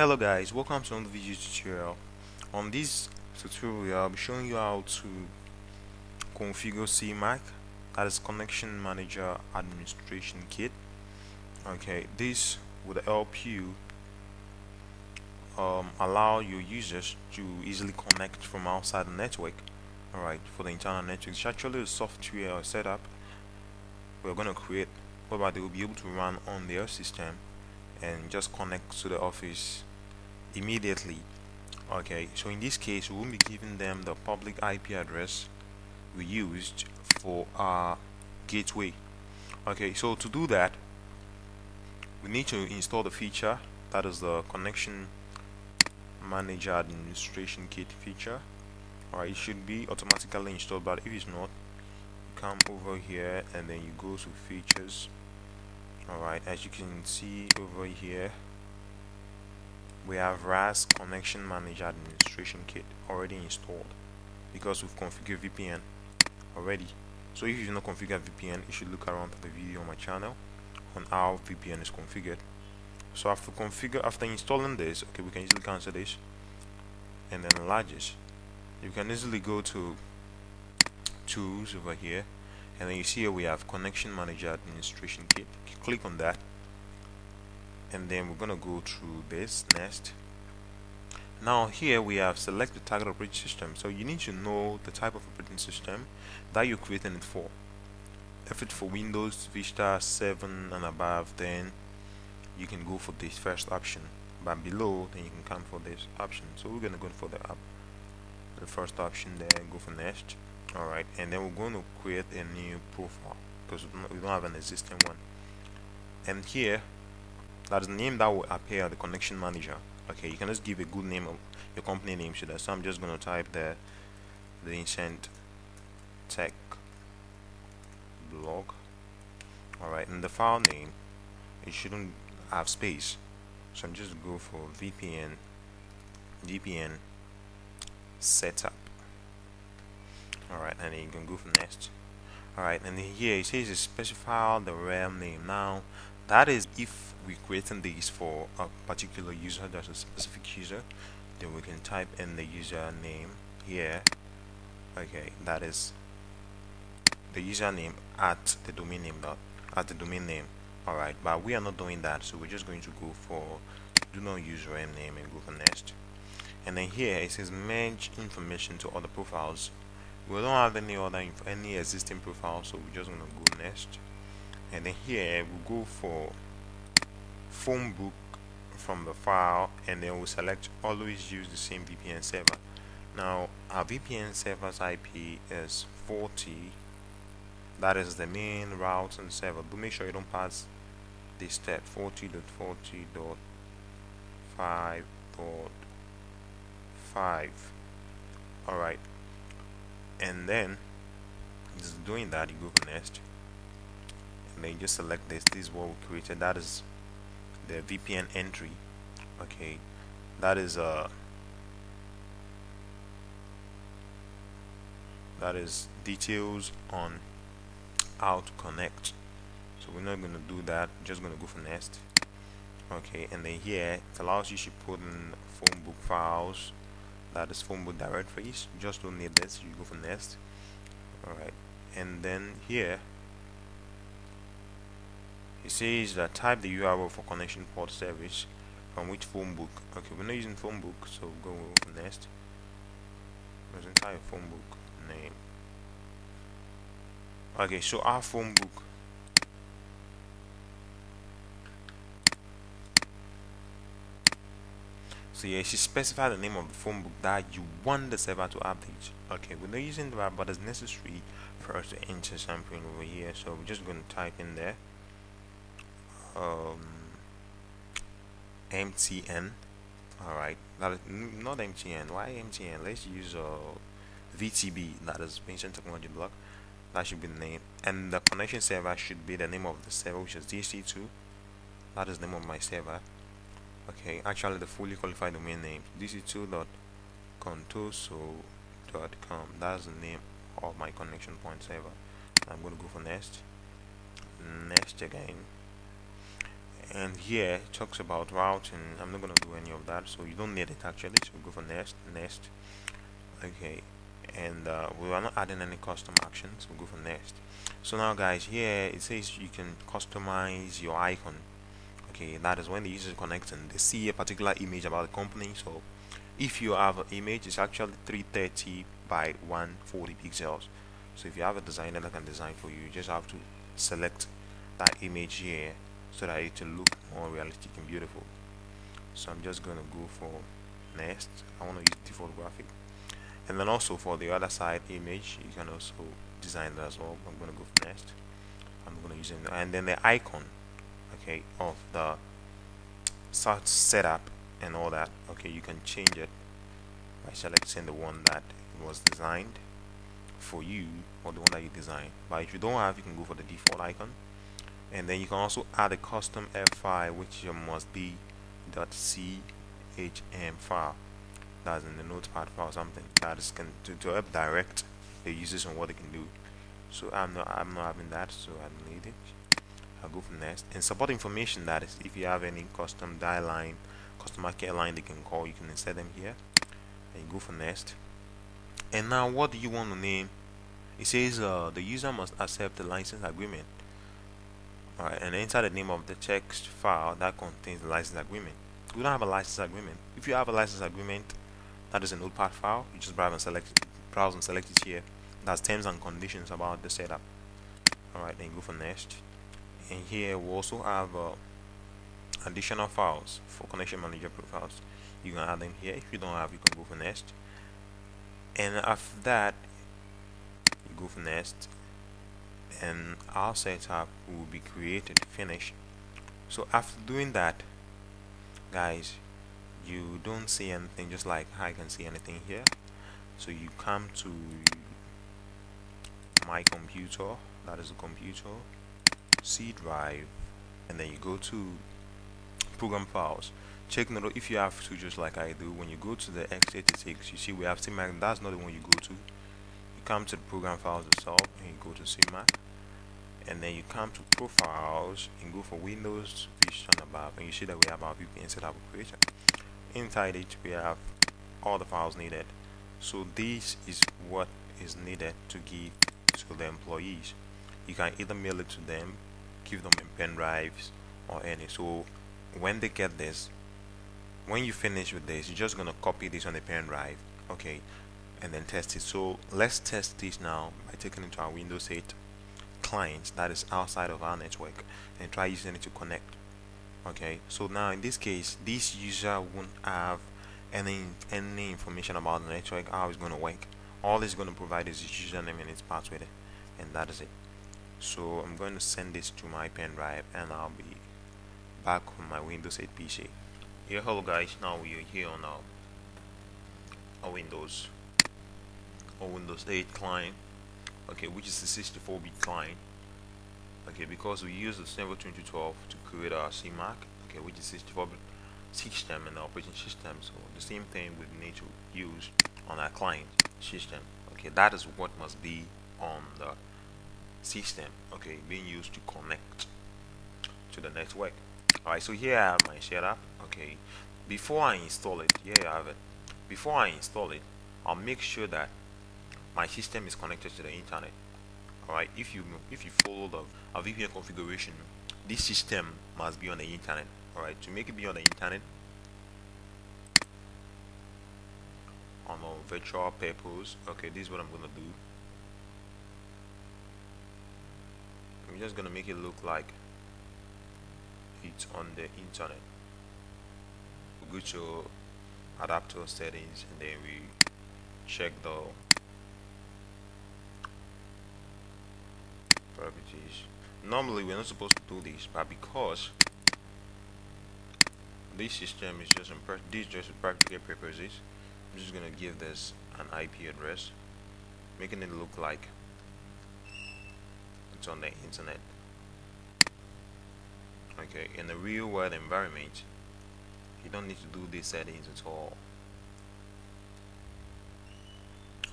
hello guys. Welcome to another video tutorial. On this tutorial I'll be showing you how to configure CMAK that is connection manager administration kit. Okay this would help you um, allow your users to easily connect from outside the network. Alright for the internal network. It's actually a software setup we're going to create whereby they will be able to run on their system and just connect to the office immediately. Okay so in this case we won't be giving them the public IP address we used for our gateway. Okay so to do that we need to install the feature. That is the connection manager administration kit feature. Alright it should be automatically installed but if it's not you come over here and then you go to features. Alright as you can see over here we have RAS connection manager administration kit already installed because we've configured VPN already so if you've not configured VPN you should look around the video on my channel on how VPN is configured. So after configure after installing this okay we can easily cancel this. And then enlarge this you can easily go to tools over here. And then you see here we have connection manager administration kit. Click on that. And then we're gonna go through this next now here we have select the target operating system. So you need to know the type of operating system that you're creating it for. If it's for Windows Vista 7 and above then you can go for this first option. But below then you can come for this option. So we're gonna go for the app the first option there go for next. Alright and then we're going to create a new profile because we don't have an existing one. And here that is the name that will appear the connection manager okay you can just give a good name of your company name to that so I'm just to type the the Vincent Tech blog. Alright and the file name it shouldn't have space. So I'm just go for VPN VPN setup. Alright and then you can go for next. Alright and here it says specify the realm name now that is if we're creating these for a particular user that's a specific user then we can type in the username here. Okay that is the username at the domain name dot at the domain name. Alright but we are not doing that so we're just going to go for do not use realm name and go for next. And then here it says merge information to other profiles. We don't have any other any existing profile so we're just gonna go next and then here we'll go for phone book from the file and then we'll select always use the same VPN server. Now our VPN server's IP is 40 that is the main route and server but make sure you don't pass this step 40.40.5.5 alright and then just doing that you go next then you just select this. This is what we created. That is the VPN entry. Okay. That is uh that is details on how to connect. So we're not going to do that. Just going to go for next. Okay. And then here it allows you to put in phone book files. That is phone book directories. You just don't need this. You go for next. Alright and then here it says that type the URL for connection point service from which phone book. Okay we're not using phone book so go next. There's entire phone book name. Okay so our phone book. So yeah she specified the name of the phone book that you want the server to update. Okay we're not using that but it's necessary for us to enter something over here so we're just going to type in there um, MTN alright that is not MTN why MTN let's use uh, VTB that is Vincent Technology Blog. That should be the name. And the connection server should be the name of the server which is dc2 that is the name of my server. Okay. Actually the fully qualified domain name dc2.contoso.com that's the name of my connection point server. I'm going to go for next. Next again and here it talks about routing I'm not going to do any of that so you don't need it actually so go for next next. Okay and uh, we are not adding any custom actions we'll go for next. So now guys here it says you can customize your icon. Okay that is when the user is connecting they see a particular image about the company. So if you have an image it's actually 330 by 140 pixels. So if you have a designer that can design for you you just have to select that image here so that it will look more realistic and beautiful. So I'm just going to go for next. I want to use default graphic and then also for the other side image you can also design that as well. I'm going to go for next. I'm going to use it. And then the icon okay of the start setup and all that okay you can change it by selecting the one that was designed for you or the one that you designed. But if you don't have you can go for the default icon and then you can also add a custom f file which must be .chm file. That's in the notepad file or something. That is can to, to help direct the users on what they can do. So I'm not I'm not having that so I don't need it. I'll go for next and support information that is if you have any custom dial line customer care line they can call you can insert them here. And go for next. And now what do you want to name? It says uh, the user must accept the license agreement and enter the name of the text file that contains the license agreement. We don't have a license agreement. If you have a license agreement that is a notepad file. You just browse and select it, browse and select it here. That's terms and conditions about the setup. Alright then go for next. And here we also have uh, additional files for connection manager profiles. You can add them here. If you don't have you can go for next. And after that you go for next and our setup will be created finish. So after doing that guys you don't see anything just like I can see anything here. So you come to my computer that is a computer C drive and then you go to program files. Check note if you have to just like I do when you go to the x86 you see we have CMAK that's not the one you go to. You come to the program files itself and you go to CMAK and then you come to profiles and go for Windows Vision above and you see that we have our VPN setup operator inside it we have all the files needed. So this is what is needed to give to the employees. You can either mail it to them give them in pen drives or any. So when they get this when you finish with this you're just gonna copy this on the pen drive okay and then test it. So let's test this now by taking it to our Windows 8 client that is outside of our network and try using it to connect okay? So now in this case this user won't have any any information about the network how it's going to work. All it's going to provide is his username and its password and that is it. So I'm going to send this to my pen drive and I'll be back on my Windows 8 PC yeah hello guys. Now we are here on our, our Windows or Windows 8 client okay which is the 64-bit client okay because we use the Server 2012 to create our CMAK okay which is 64-bit system and operating system. So the same thing we need to use on our client system okay that is what must be on the system okay being used to connect to the network. Alright so here I have my setup okay. Before I install it here I have it. Before I install it I'll make sure that my system is connected to the internet. Alright if you if you follow the a VPN configuration this system must be on the internet. Alright to make it be on the internet on a virtual purpose. Okay this is what I'm gonna do. I'm just gonna make it look like it's on the internet. We go to adapter settings and then we check the properties normally we're not supposed to do this but because this system is just this just for practical purposes I'm just gonna give this an IP address making it look like it's on the internet. Okay in the real world environment you don't need to do these settings at all.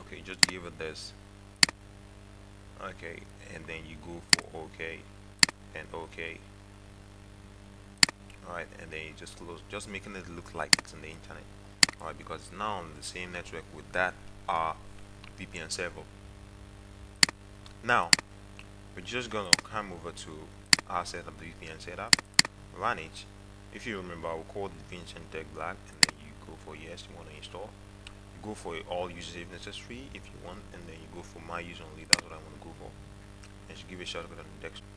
Okay just give it this okay and then you go for okay and okay. Alright and then you just close just making it look like it's on the internet. Alright because it's now on the same network with that uh, VPN server. Now we're just gonna come over to our setup the VPN setup. Run it. If you remember I will call the VPN Tech Black and then you go for yes you want to install go for all users if necessary. If you want and then you go for my use only. That's what I want to go for. And should give a shortcut on the desktop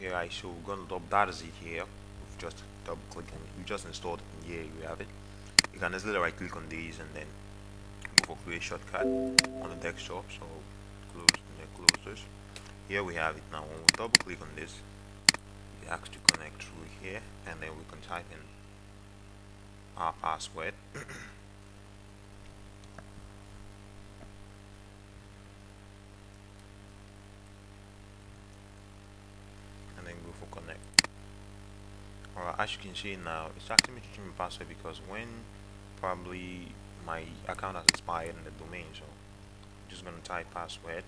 okay right so we're gonna double that is it here. We've just double click and we just installed it. Here you have it. You can easily right click on these and then go for create shortcut on the desktop. So close and close this. Here we have it. Now when we double click on this it asks to connect through here. And then we can type in our password as you can see now. It's asking me to change my password because when probably my account has expired in the domain so I'm just gonna type password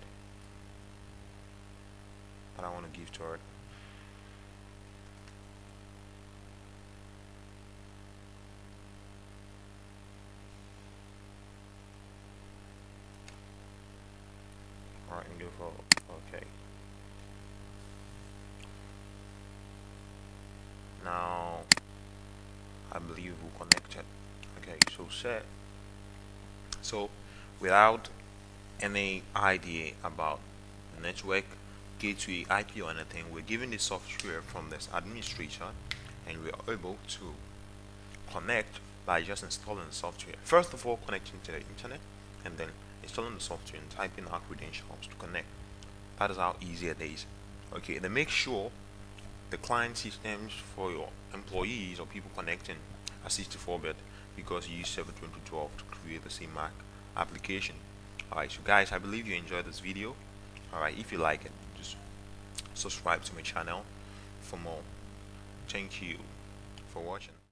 that I want to give to it so set. So without any idea about network gateway IP or anything we're given the software from this administrator and we're able to connect by just installing the software. First of all connecting to the internet and then installing the software and typing our credentials to connect. That is how easy it is. Okay then make sure the client systems for your employees or people connecting are 64-bit because you use Server 2012 to create the CMAK application. Alright so guys I believe you enjoyed this video. Alright if you like it just subscribe to my channel for more. Thank you for watching